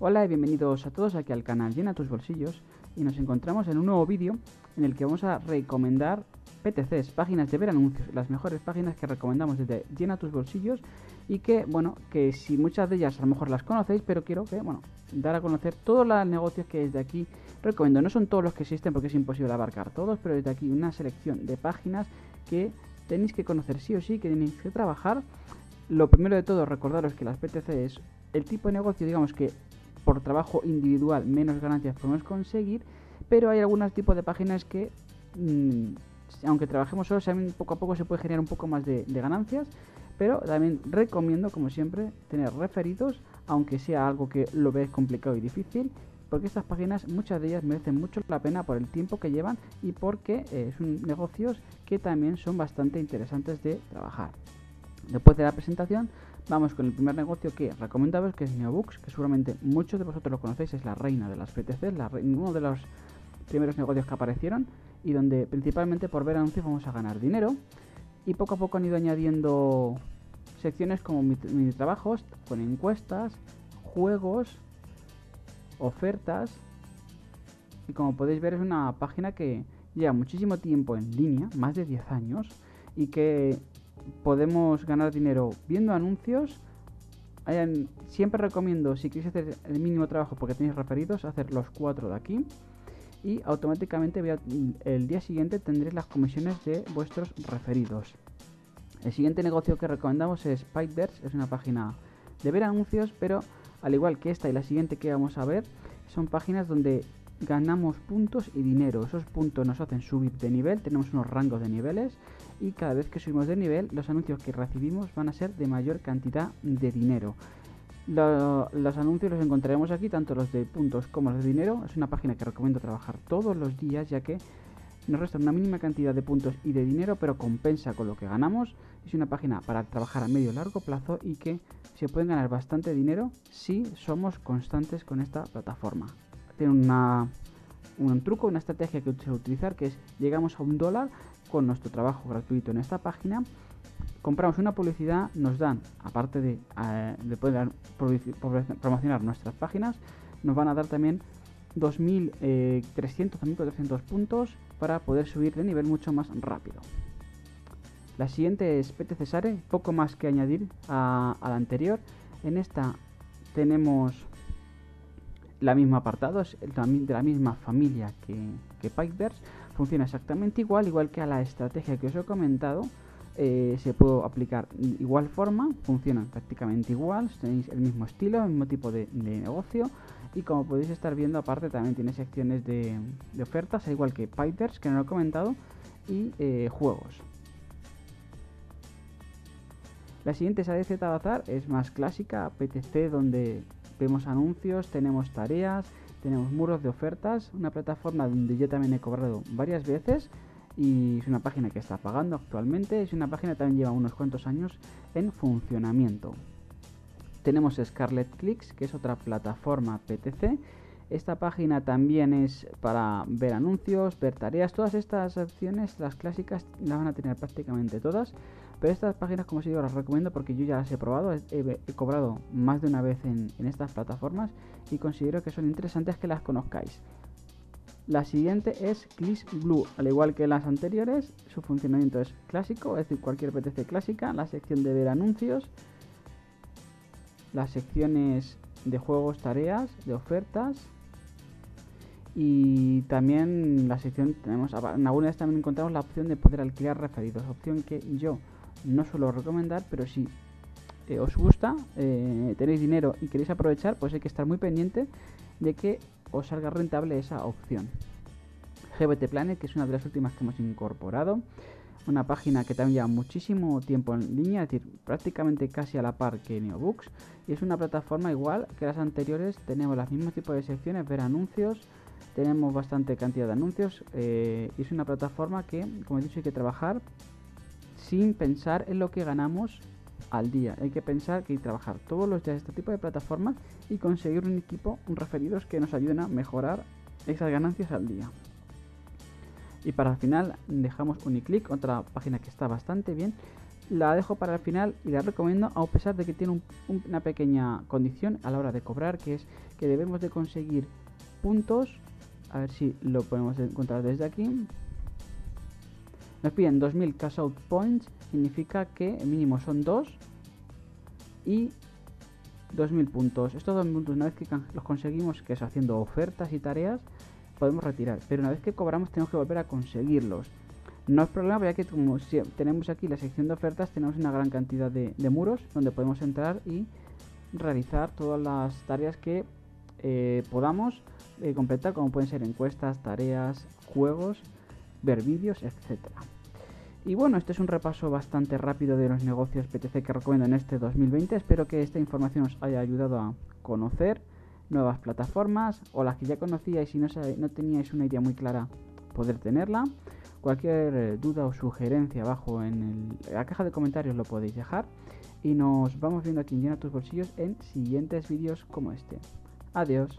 Hola y bienvenidos a todos aquí al canal Llena tus bolsillos y nos encontramos en un nuevo vídeo en el que vamos a recomendar PTCs, páginas de ver anuncios, las mejores páginas que recomendamos desde Llena tus bolsillos y que, bueno, que si muchas de ellas a lo mejor las conocéis, pero quiero que, bueno, dar a conocer todos los negocios que desde aquí recomiendo. No son todos los que existen porque es imposible abarcar todos, pero desde aquí una selección de páginas que tenéis que conocer sí o sí, que tenéis que trabajar. Lo primero de todo, recordaros que las PTC es el tipo de negocio, digamos que por trabajo individual menos ganancias podemos conseguir, pero hay algunos tipos de páginas que, mm, aunque trabajemos solo, poco a poco se puede generar un poco más de, ganancias, pero también recomiendo, como siempre, tener referidos, aunque sea algo que lo veáis complicado y difícil, porque estas páginas, muchas de ellas merecen mucho la pena por el tiempo que llevan y porque eh, son negocios que también son bastante interesantes de trabajar. Después de la presentación, Vamos con el primer negocio que recomendamos, que es Neobooks, que seguramente muchos de vosotros lo conocéis, es la reina de las PTC, uno de los primeros negocios que aparecieron y donde principalmente por ver anuncios vamos a ganar dinero. Y poco a poco han ido añadiendo secciones como mini trabajos, con encuestas, juegos, ofertas. Y como podéis ver es una página que lleva muchísimo tiempo en línea, más de 10 años, y que podemos ganar dinero viendo anuncios. siempre recomiendo, si queréis hacer el mínimo trabajo porque tenéis referidos, hacer los cuatro de aquí. Y automáticamente el día siguiente tendréis las comisiones de vuestros referidos. El siguiente negocio que recomendamos es Pipeverse, es una página de ver anuncios, pero al igual que esta y la siguiente que vamos a ver, son páginas donde ganamos puntos y dinero. Esos puntos nos hacen subir de nivel, tenemos unos rangos de niveles y cada vez que subimos de nivel los anuncios que recibimos van a ser de mayor cantidad de dinero. los anuncios los encontraremos aquí, tanto los de puntos como los de dinero. Es una página que recomiendo trabajar todos los días ya que nos resta una mínima cantidad de puntos y de dinero, pero compensa con lo que ganamos. Es una página para trabajar a medio y largo plazo y que se pueden ganar bastante dinero si somos constantes con esta plataforma tiene una, un truco, una estrategia que se utilizar que es llegamos a un dólar con nuestro trabajo gratuito en esta página, compramos una publicidad, nos dan, aparte de, eh, poder promocionar nuestras páginas, nos van a dar también 2.300 eh, 2.400 puntos para poder subir de nivel mucho más rápido. La siguiente es PT Cesare, poco más que añadir a, a la anterior. En esta tenemos la misma apartado, es de la misma familia que, que Pipeverse, funciona exactamente igual, igual que a la estrategia que os he comentado, eh, se puede aplicar igual forma, funcionan prácticamente igual, tenéis el mismo estilo, el mismo tipo de, negocio y como podéis estar viendo aparte también tiene secciones de, ofertas, igual que Pipeverse que no lo he comentado, y eh, juegos. La siguiente es ADZ Avatar, es más clásica, PTC donde vemos anuncios, tenemos tareas, tenemos muros de ofertas, una plataforma donde yo también he cobrado varias veces y es una página que está pagando actualmente, es una página que también lleva unos cuantos años en funcionamiento. Tenemos Scarlet Clicks, que es otra plataforma PTC. Esta página también es para ver anuncios, ver tareas, todas estas opciones, las clásicas, las van a tener prácticamente todas. Pero estas páginas, como os digo, las recomiendo porque yo ya las he probado, he, cobrado más de una vez en, estas plataformas y considero que son interesantes que las conozcáis. La siguiente es Click Blue, al igual que las anteriores, su funcionamiento es clásico, es decir, cualquier PTC clásica, la sección de ver anuncios, las secciones de juegos, tareas, de ofertas y también la sección tenemos en algunas también encontramos la opción de poder alquilar referidos, opción que yo no suelo recomendar, pero si eh, os gusta, eh, tenéis dinero y queréis aprovechar, pues hay que estar muy pendiente de que os salga rentable esa opción. GBT Planet, que es una de las últimas que hemos incorporado, una página que también lleva muchísimo tiempo en línea, es decir, prácticamente casi a la par que Neobooks, y es una plataforma igual que las anteriores, tenemos los mismos tipos de secciones, ver anuncios, tenemos bastante cantidad de anuncios, eh, es una plataforma que, como he dicho, hay que trabajar sin pensar en lo que ganamos al día. Hay que pensar que hay que trabajar todos los días este tipo de plataformas y conseguir un equipo, un referidos que nos ayuden a mejorar esas ganancias al día. Y para el final dejamos Uniclick, otra página que está bastante bien, la dejo para el final y la recomiendo a pesar de que tiene una pequeña condición a la hora de cobrar que es que debemos de conseguir puntos a ver si lo podemos encontrar desde aquí. Nos piden 2000 cash out points significa que mínimo son 2 y 2000 puntos. Estos 2000 puntos una vez que los conseguimos que es haciendo ofertas y tareas podemos retirar. Pero una vez que cobramos tenemos que volver a conseguirlos. No es problema, ya que como tenemos aquí la sección de ofertas, tenemos una gran cantidad de, muros donde podemos entrar y realizar todas las tareas que eh, podamos eh, completar, como pueden ser encuestas, tareas, juegos, ver vídeos, etcétera. Y bueno, este es un repaso bastante rápido de los negocios PTC que recomiendo en este 2020. Espero que esta información os haya ayudado a conocer nuevas plataformas o las que ya conocíais y no, no teníais una idea muy clara, poder tenerla. Cualquier eh, duda o sugerencia abajo en la caja de comentarios lo podéis dejar. Y nos vamos viendo aquí en Llena tus bolsillos en siguientes vídeos como este. Adiós.